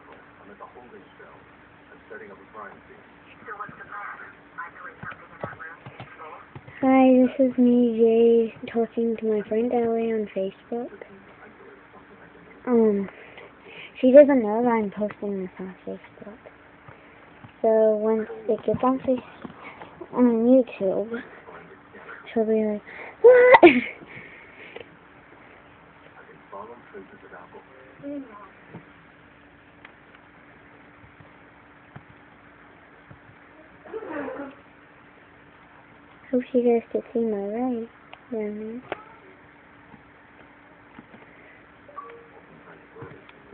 article. I'm at the holding cell. I'm setting up a crime scene. So what's the plan? Isolate something in that room? Hi, this is me, Jay, talking to my friend Ellie on Facebook. Um, she doesn't know that I'm posting this on Facebook. So once it gets on face on YouTube, she'll be like, "What?" I can Hope you guys could see my right down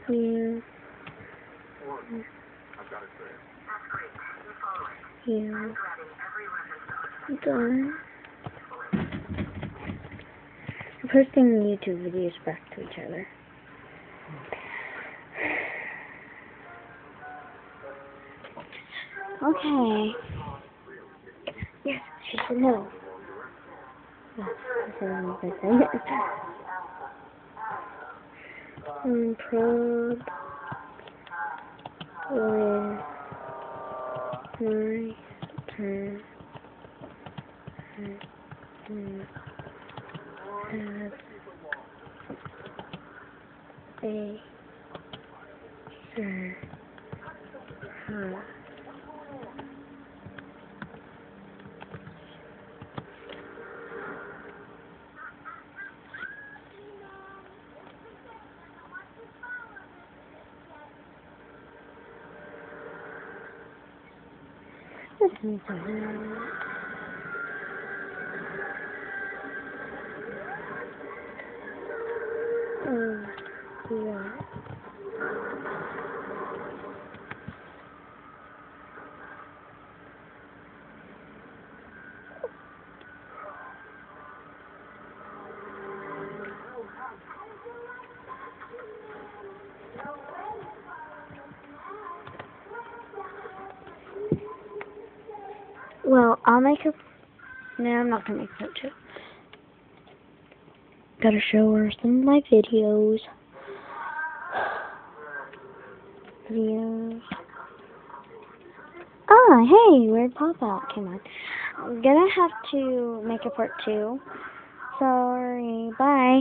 there. Yeah, yeah. I'm posting YouTube videos back to each other. Okay. She said no. Yes, I said I'm busy. um, probe with my have a her Listen to her. Oh, yeah. Well, I'll make a. No, I'm not gonna make a picture. Gotta show her some of my videos. Videos. Ah, hey, where'd Pop out? Come on. I'm gonna have to make a part two. Sorry, bye.